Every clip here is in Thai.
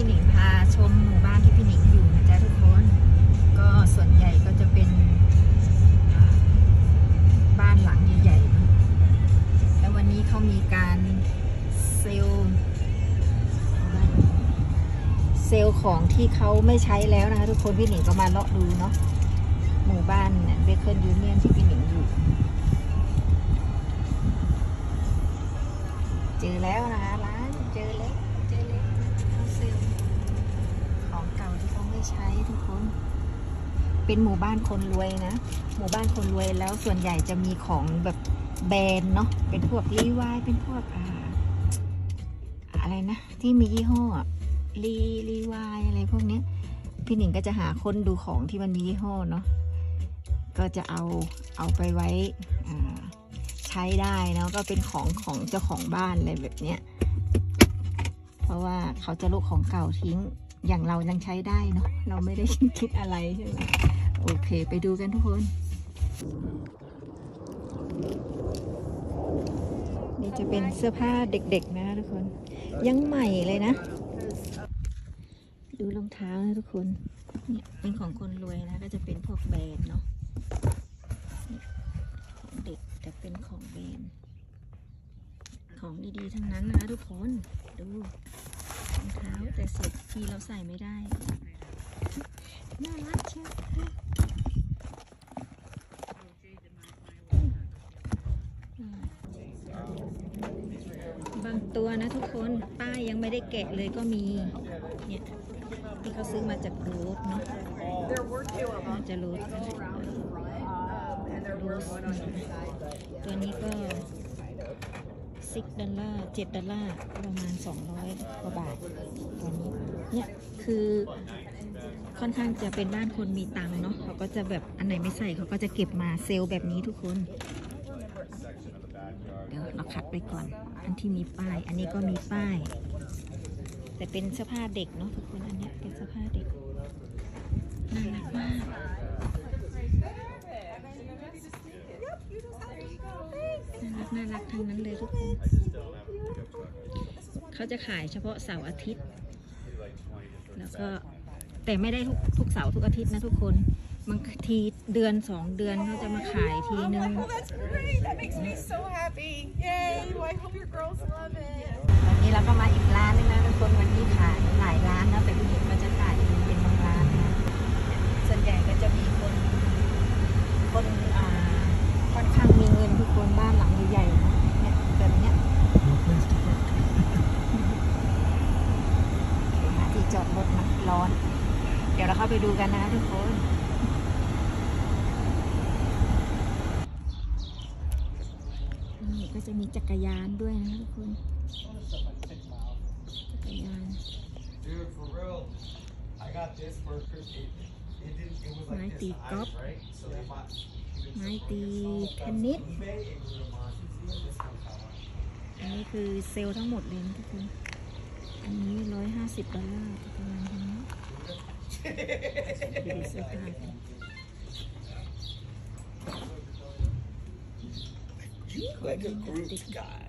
พี่หนิงพาชมหมู่บ้านที่พี่หนิงอยู่นะจ๊ะทุกคน ก็ส่วนใหญ่ก็จะเป็นบ้านหลังใหญ่ๆแล้ววันนี้เขามีการ sale sale ของที่เขาไม่ใช้แล้วนะคะ ทุกคนพี่หนิงก็มาเลาะดูเนาะหมู่บ้านเบเคิลยูเนียนที่พี่หนิงอยู่ เจอแล้วนะคะร้านเจอแล้วเขาเซลล์ของเก่าที่เขา ไม่ใช้ทุกคน เป็นหมู่บ้านคนรวยนะ หมู่บ้านคนรวยแล้วส่วนใหญ่จะมีของแบบแบรนด์เนาะ เป็นพวกรีวาย เป็นพวกอะไรนะ ที่มียี่ห้อรีรีวายอะไรพวกเนี้ยพี่หนิงก็จะหาคนดูของที่มันมียี่ห้อเนาะ ก็จะเอาเอาไปไว้อ่าใช้ได้เนาะ ก็เป็นของของเจ้าของบ้านอะไรแบบเนี้ย เพราะว่าเขาจะลุกของเก่าทิ้ง อย่างเรายังใช้ได้เนาะเราไม่ได้คิดอะไรใช่ไหมโอเคไปดูกันทุกคน นี่จะเป็นเสื้อผ้าเด็กๆนะทุกคน ยังใหม่เลยนะ ดูรองเท้านะทุกคนเนี่ยเป็นของคนรวยนะ ก็จะเป็นพวกแบรนด์เนาะของเด็กแต่เป็นของแบรนด์ของดีๆทั้งนั้นนะทุกคน ดู เท้าแต่เสียทีเราใส่ไม่ได้ น่ารักเชียวบางตัวนะทุกคนป้ายยังไม่ได้แกะเลยก็มี เนี่ยที่เขาซื้อมาจาก Ross เนาะน่าจะ Ross นะ Ross ตัวนี้ก็ six ดอลลาร์เจ็ดดอลลาร์ประมาณ200กว่าบาทตัวนี้เนี่ยคือค่อนข้างจะเป็นบ้านคนมีตังค์เนาะเขาก็จะแบบอันไหนไม่ใส่เขาก็จะเก็บมาเซลแบบนี้ทุกคน เดี๋ยวเราขัดไปก่อน อันที่มีป้าย อันนี้ก็มีป้าย แต่เป็นเสื้อผ้าเด็กเนาะทุกคนอันนี้เป็นเสื้อผ้าเด็กน่ารักมาก น่ารั กน่ารักทั้งนั้นเลยทุกคน เขาจะขายเฉพาะเสาร์อาทิตย์ แล้วก็แต่ไม่ได้ทุกทุกเสาร์ทุกอาทิตย์นะทุกคน บางทีเดือนสองเดือนเขาจะมาขายทีนึง Oh, that's great. That makes me so happy. Yay. Well, I hope your girls love it. วันนี้เราก็มาอีกร้านนึงนะทุกคนวันนี้ขายหลายร้านนะแต่ผู้หญิงก็จะขายเป็นบางร้านนะส่วนใหญ่ก็จะมีคน คนอ่าค่อนข้างมีเงินทุกคนบ้านหลังใหญ่ๆนะเนี่ยแบบเนี้ยหาที่จอดรถนะร้อน เดี๋ยวเราเข้าไปดูกันนะทุกคน นี่ก็ จะมีจักรยานด้วยนะทุกคน จักรยาน Dude, for real, I got this for Christmas. It, it didn't. It was like Might this be size, cup. right? So they bought. ไม้ตีเทนนิส eBay and grew them on this comes out. อันนี้คือเซลล์ทั้งหมดเลยนะทุกคน อันนี้ร้อยห้าสิบดอลลาร์จักรยานคันนี้ดูเสื้อผ้ากั Like a group guy.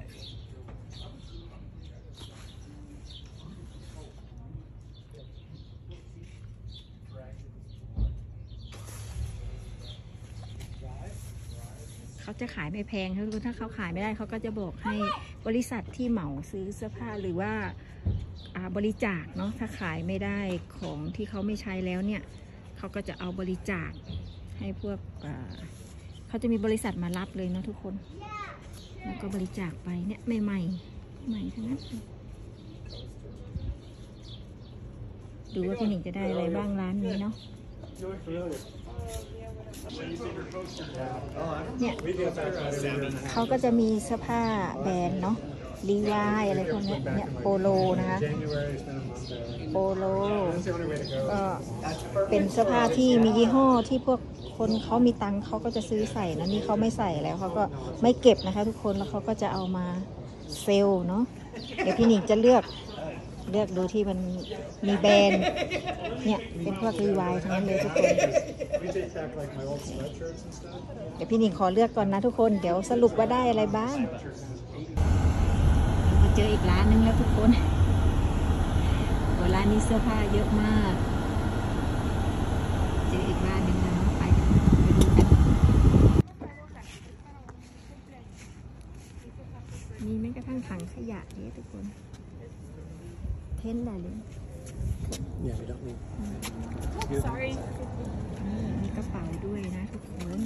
เขาจะขายไม่แพงทุกคนถ้าเขาขายไม่ได้เขาก็จะบอกให้บริษัทที่เหมาซื้อเสื้อผ้าหรือว่าอ่าบริจาคเนาะถ้าขายไม่ได้ของที่เขาไม่ใช้แล้วเนี่ยเขาก็จะเอาบริจาคให้พวกอ่าเขาจะมีบริษัทมารับเลยเนาะทุกคน แล้วก็บริจาคไปเนี่ยใหม่ๆใหม่ทั้งนั้นดูว่าพี่หนิงจะได้อะไรบ้างร้านนี้เนาะเนี่ยเขาก็จะมีเสื้อผ้าแบรนด์เนาะรีวายอะไรพวกนี้เนี่ยโปโลนะคะโปโลก็เป็นเสื้อผ้าที่มียี่ห้อที่พวก คนเขามีตังค์เขาก็จะซื้อใส่นะนี่เขาไม่ใส่แล้วเขาก็ไม่เก็บนะคะทุกคนแล้วเขาก็จะเอามาเซลล์เนาะเดี๋ยวพี่หนิงจะเลือกเลือกดูที่มันมีแบรนด์เนี่ยเป็นพวกรีวายทั้งนั้นเลยทุกคน เดี๋ยวพี่หนิงขอเลือกก่อนนะทุกคน เดี๋ยวสรุปว่าได้อะไรบ้างมาเจออีกร้านนึงแล้วทุกคนร้านนี้เสื้อผ้าเยอะมาก เจออีกบ้านหนึ่งแล้วไปกันไปดูกัน มีแม้กระทั่งถังขยะเนี่ยทุกคนเพ้นท์อะไรเลย Yeah, we don't need. Sorry. นี่มีกระเป๋าด้วยนะทุกคน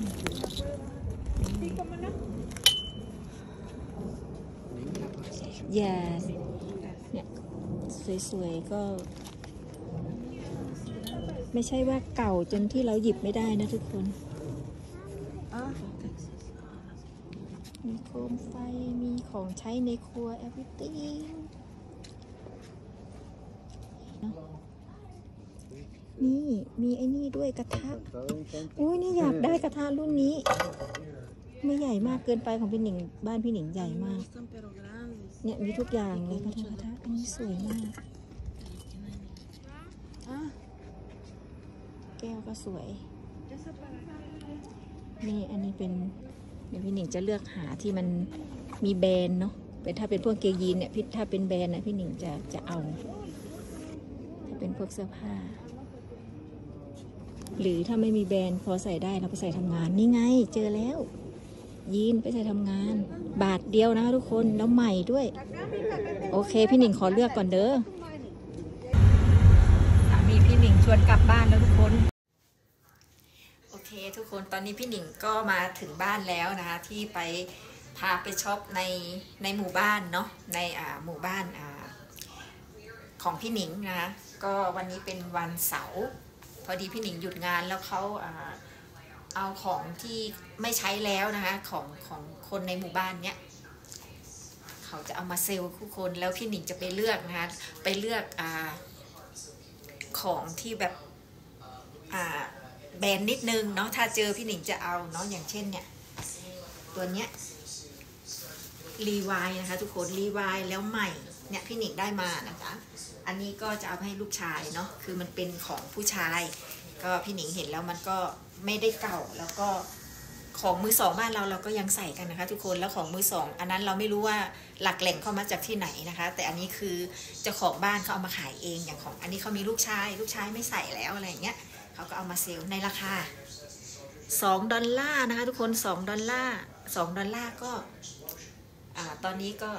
Sí, cómo no. yes เนี่ยสวยๆก็ ไม่ใช่ว่าเก่าจนที่เราหยิบไม่ได้นะทุกคน มีโคมไฟ มีของใช้ในครัว everything นี่มีไอ้นี่ด้วยกระทะ อุ้ยนี่อยากได้กระทะรุ่นนี้ ไม่ใหญ่มากเกินไปของพี่หนิง บ้านพี่หนิงใหญ่มาก เนี่ยมีทุกอย่างเลยกระทะกระทะอันนี้สวยมาก แก้วก็สวย นี่อันนี้เป็น ดี๋ยวพี่หนิงจะเลือกหาที่มันมีแบรนด์เนาะเป็นถ้าเป็นพวกเกยีนเนี่ยพี่ถ้าเป็นแบรนด์นะพี่หนิงจะจะเอา ถ้าเป็นพวกเสื้อผ้า หรือถ้าไม่มีแบรนด์พอใส่ได้เราไปใส่ทำงานนี่ไง เจอแล้ว ยีนไปใส่ทำงาน บาทเดียวนะทุกคนแล้วใหม่ด้วย โอเค พี่หนิงขอเลือกก่อนเด้อสามีพี่หนิงชวนกลับบ้านแล้วทุกคน คทุกคนตอนนี้พี่หนิงก็มาถึงบ้านแล้วนะคะที่ไปพาไปช็อปในในหมู่บ้านเนาะในอ่าหมู่บ้านอ่าของพี่หนิงนะคะก็วันนี้เป็นวันเสาร์พอดีพี่หนิงหยุดงานแล้วเขาอ่าเอาของที่ไม่ใช้แล้วนะคะของของคนในหมู่บ้านเนี้ยเขาจะเอามาเซลล์ทุกคนแล้วพี่หนิงจะไปเลือกนะคะไปเลือกอาของที่แบบอ่า แบนนิดนึงเนาะถ้าเจอพี่หนิงจะเอาเนาะอย่างเช่นเนี่ยตัวเนี้ยรีวายนะคะ ทุกคนรีวายแล้วใหม่เนี่ยพี่หนิงได้มานะคะอันนี้ก็จะเอาให้ลูกชายเนาะคือมันเป็นของผู้ชาย ก็พี่หนิงเห็นแล้วมันก็ไม่ได้เก่าแล้วก็ของมือสองบ้านเราเราก็ยังใส่กันนะคะ ทุกคนแล้วของมือสองอันนั้นเราไม่รู้ว่าหลักแหล่งเข้ามาจากที่ไหนนะคะ แต่อันนี้คือเจ้าของบ้านเขาเอามาขายเองอย่างของ อันนี้เขามีลูกชาย ลูกชายไม่ใส่แล้วอะไรอย่างเงี้ย เขาก็เอามาเซลล์ในราคา 2 ดอลลาร์นะคะทุกคน 2 ดอลลาร์2ดอลลาร์ก็ตอนนี้ก็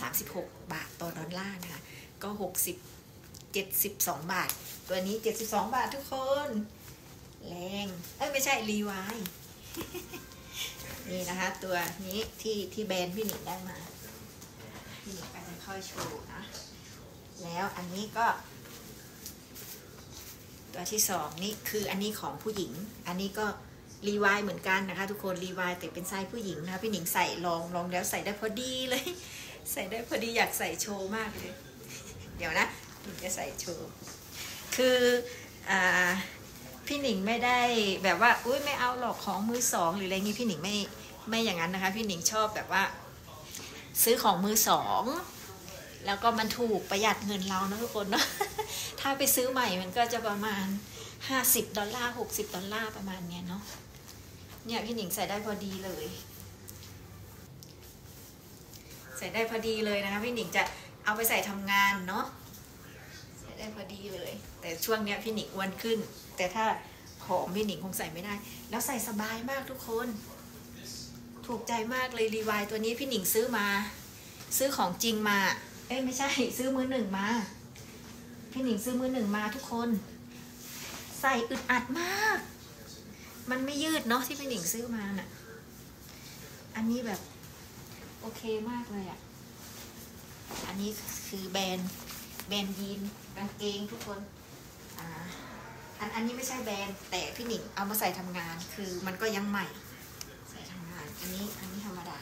36 บาทต่อดอลลาร์นะคะ ก็ 60 72 บาท ตัวนี้ 72 บาททุกคน แรง เอ้ย ไม่ใช่ รีไวายนี่นะคะ ตัวนี้ที่ที่แบรนด์พี่หนิงได้มา พี่หนิงก็จะค่อยโชว์นะ แล้วอันนี้ก็ ตัวที่สองนี่คืออันนี้ของผู้หญิง อันนี้ก็รีวายเหมือนกันนะคะทุกคนรีวายแต่เป็นไซส์ผู้หญิงนะคะพี่หนิงใส่ลองลองแล้วใส่ได้พอดีเลย ใส่ได้พอดีอยากใส่โชว์มากเลย เดี๋ยวนะหนิงจะใส่โชว์ คืออ่าพี่หนิงไม่ได้แบบว่าอุ้ยไม่เอาหรอกของมือสองหรืออะไรงี้พี่หนิงไม่ไม่อย่างนั้นนะคะ พี่หนิงชอบแบบว่า ซื้อของมือสอง แล้วก็มันถูกประหยัดเงินเรานะทุกคนเนาะถ้าไปซื้อใหม่มันก็จะประมาณห้าสิบดอลลาร์หกสิบดอลลาร์ประมาณเนี้ยเนาะเนี่ยพี่หนิงใส่ได้พอดีเลย ใส่ได้พอดีเลยนะคะพี่หนิงจะเอาไปใส่ทำงานเนาะใส่ได้พอดีเลย แต่ช่วงเนี้ยพี่หนิงอ้วนขึ้น แต่ถ้าผอมพี่หนิงคงใส่ไม่ได้ แล้วใส่สบายมากทุกคน ถูกใจมากเลยรีวายตัวนี้พี่หนิงซื้อมา ซื้อของจริงมา เอ้ยไม่ใช่ซื้อมือหนึ่งมา พี่หนิงซื้อมือหนึ่งมาทุกคน ใส่อึดอัดมาก มันไม่ยืดเนาะที่พี่หนิงซื้อมาน่ะ อันนี้แบบโอเคมากเลยอะ่ะ อันนี้คือแบรนด์แบรนด์ยีนกางเกงทุกคน อ่า อันอันนี้ไม่ใช่แบรนด์แต่พี่หนิงเอามาใส่ทำงาน คือมันก็ยังใหม่ ใส่ทำงาน อันนี้อันนี้ธรรมดา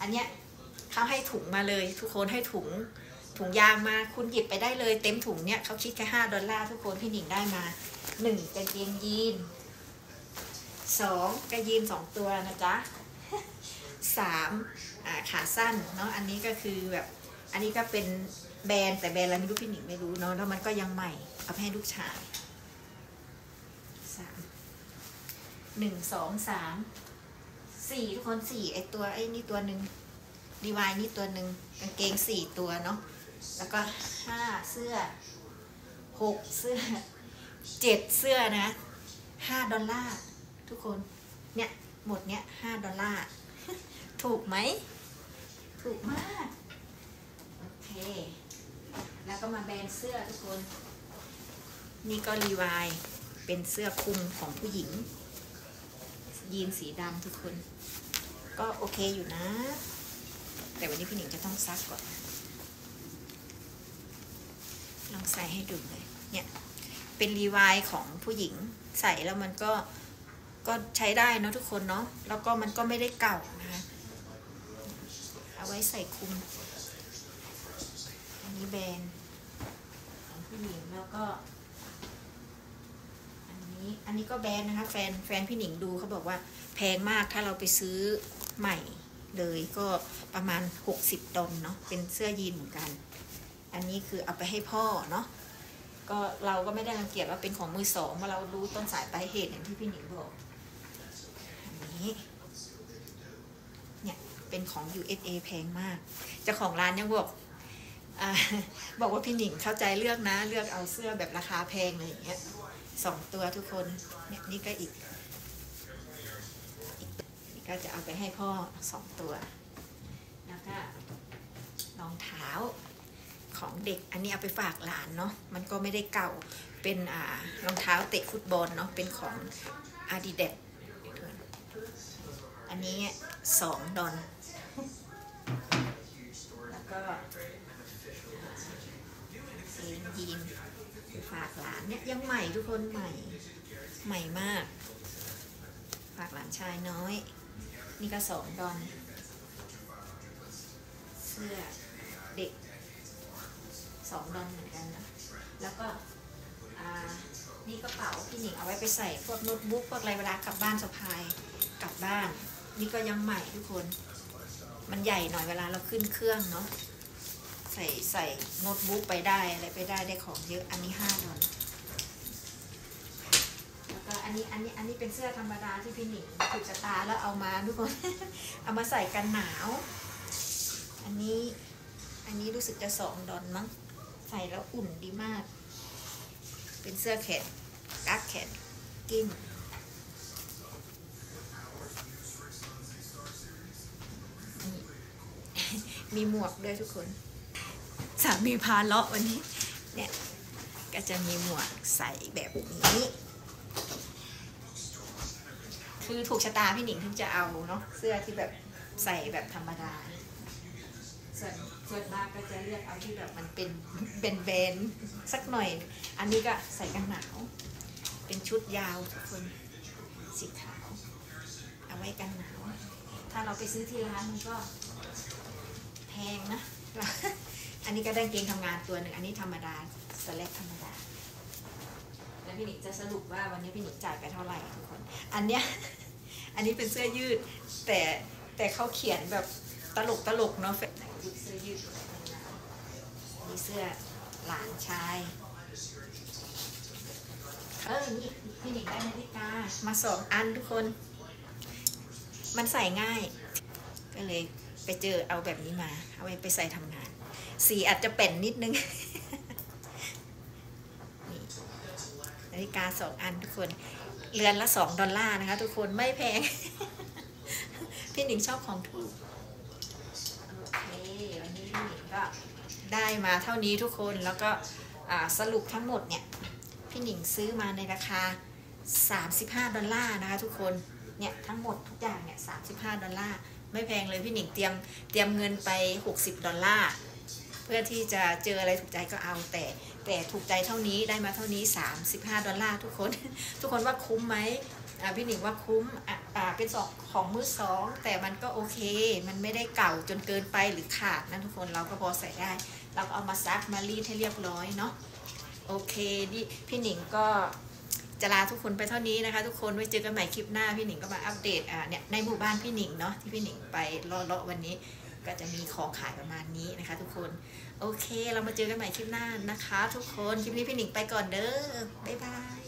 อันเนี้ย เขาให้ถุงมาเลย ทุกคนให้ถุงถุงยางมาคุณหยิบไปได้เลยเต็มถุงเนี้ยเขาคิดแค่ห้าดอลลาร์ทุกคนพี่หนิงได้มาหนึ่งกางเกงยีนสองกางยีนสองตัวนะจ๊ะสามขาสั้นเนาะอันนี้ก็คือแบบอันนี้ก็เป็นแบรนด์แต่แบรนด์อะไรไม่รู้พี่หนิงไม่รู้เนาะแล้วมันก็ยังใหม่เอาให้ลูกชายสามหนึ่งสองสามสี่ทุกคนสี่ไอตัวไอ้นี่ตัวหนึ่ง ดีวายนี่ตัวหนึ่งกางเกงสี่ตัวเนาะแล้วก็ห้าเสื้อหกเสื้อเจ็ดเสื้อนะห้าดอลลาร์ทุกคนเนี่ยหมดเนี้ยห้าดอลลาร์ถูกไหมถูกมากโอเคแล้วก็มาแบรนด์เสื้อทุกคน นี่ก็รีวายเป็นเสื้อคลุมของผู้หญิง ยีนสีดำทุกคน ก็โอเคอยู่นะ แต่วันนี้พี่หนิงจะต้องซักก่อน ลองใส่ให้ดูเลย เนี่ย เป็นรีวายของผู้หญิงใส่แล้วมันก็ก็ใช้ได้เนะทุกคนเนาะ แล้วก็มันก็ไม่ได้เก่านะคะ เอาไว้ใส่คลุม อันนี้แบรนด์ของผู้หญิงแล้วก็ อันนี้ อันนี้ก็แบรนด์นะคะ แฟน แฟนพี่หนิงดูเขาบอกว่าแพงมากถ้าเราไปซื้อใหม่ เลยก็ประมาณ 60ดอลเนาะเป็นเสื้อยีนเหมือนกัน อันนี้คือเอาไปให้พ่อเนาะก็เราก็ไม่ได้รังเกียจว่าเป็นของมือสองเพราะเรารู้ต้นสายปลายเหตุอย่างที่พี่หนิงบอกอันนี้เนี่ยเป็นของ USA แพงมากเจ้าของร้านยังบอกอบอกว่าพี่หนิงเข้าใจเลือกนะ เลือกเอาเสื้อแบบราคาแพงอะไรอย่างเงี้ยสองตัวทุกคนเนี่ยนี่ก็อีก ก็จะเอาไปให้พ่อสองตัว แล้วก็รองเท้าของเด็ก อันนี้เอาไปฝากหลานเนาะ มันก็ไม่ได้เก่า เป็นอ่ารองเท้าเตะฟุตบอลเนาะ เป็นของ Adidas อันนี้สองดอน แล้วก็เซนยีนไปฝากหลานเนี่ยยังใหม่ทุกคนใหม่ ใหม่มาก ฝากหลานชายน้อย นี่ก็สองดอน เสื้อเด็กสองดอนเหมือนกันนะแล้วก็นี่กระเป๋าพี่หนิงเอาไว้ไปใส่พวกโน้ตบุ๊กพวกอะไรเวลากลับบ้านสะพายกลับบ้าน นี่ก็ยังใหม่ทุกคน มันใหญ่หน่อยเวลาเราขึ้นเครื่องเนาะใส่ใส่โน้ตบุ๊กไปได้อะไรไปได้ได้ของเยอะอันนี้ห้าดอล อันนี้อันนี้อันนี้เป็นเสื้อธรรมดาที่พี่หนิงถูกชะตาแล้วเอามาทุกคน เอามาใส่กันหนาว อันนี้อันนี้รู้สึกจะสองดอลมั้งใส่แล้วอุ่นดีมาก เป็นเสื้อแขนกั๊กแขนกิ้นมีหมวกด้วยทุกคน สามีพาเลาะวันนี้ เนี่ย ก็จะมีหมวกใส่แบบนี้ คือถูกชะตาพี่หนิงถึงจะเอาเนาะเสื้อที่แบบใส่แบบธรรมดา ส่วนส่วนมากก็จะเลือกเอาที่แบบมันเป็นเป็นเบนๆสักหน่อย อันนี้ก็ใส่กันหนาว เป็นชุดยาวทุกคนสีขาว เอาไว้กันหนาว ถ้าเราไปซื้อที่ร้านมันก็แพงนะ อันนี้ก็ได้เกงทำงานตัวหนึ่ง อันนี้ธรรมดาสแลกธรรมดา แล้วพี่หนิงจะสรุปว่าวันนี้พี่หนิงจ่ายไปเท่าไหร่ทุกคน อันเนี้ย อันนี้เป็นเสื้อยืด แต่แต่เขาเขียนแบบตลกตลกเนาะเสื้อยืดมีเสื้อหลานชายเออนี่พี่หนิงได้นาฬิกามาสองอันทุกคน มันใส่ง่าย ก็เลยไปเจอเอาแบบนี้มา เอาไว้ไปใส่ทำงาน สีอาจจะเป็นนิดนึงนาฬิกาสองอันทุกคน เรือนละสองดอลลาร์นะคะ ทุกคนไม่แพง พี่หนิงชอบของถูกโอเควันนี้พี่หนิงก็ได้มาเท่านี้ทุกคนแล้วก็สรุปทั้งหมดเนี่ย พี่หนิงซื้อมาในราคา 35 ดอลลาร์นะคะทุกคนเนี่ยทั้งหมดทุกอย่างเนี่ย35ดอลลาร์ไม่แพงเลยพี่หนิงเตรียมเตรียมเงินไป 60 ดอลลาร์ พื่อที่จะเจออะไรถูกใจก็เอาแต่แต่ถูกใจเท่านี้ได้มาเท่านี้ 35 ดอลลาร์ทุกคน ทุกคนว่าคุ้มไหมพี่หนิงว่าคุ้มอ่าเป็นสองของมือสอง แต่มันก็โอเค มันไม่ได้เก่าจนเกินไปหรือขาดนะทุกคนเราก็พอใส่ได้ เราก็เอามาซักมารีดให้เรียบร้อยเนาะโอเคดิพี่หนิงก็จะลาทุกคนไปเท่านี้นะคะ ทุกคนไว้เจอกันใหม่คลิปหน้าพี่หนิงก็มาอัปเดตอ่าเนี่ยในหมู่บ้านพี่หนิงเนาะที่พี่หนิงไปเลาะๆวันนี้ ก็จะมีของขายประมาณนี้นะคะ ทุกคน โอเค เรามาเจอกันใหม่คลิปหน้านะคะ ทุกคน คลิปนี้พี่หนิงไปก่อนเด้อ บ๊ายบาย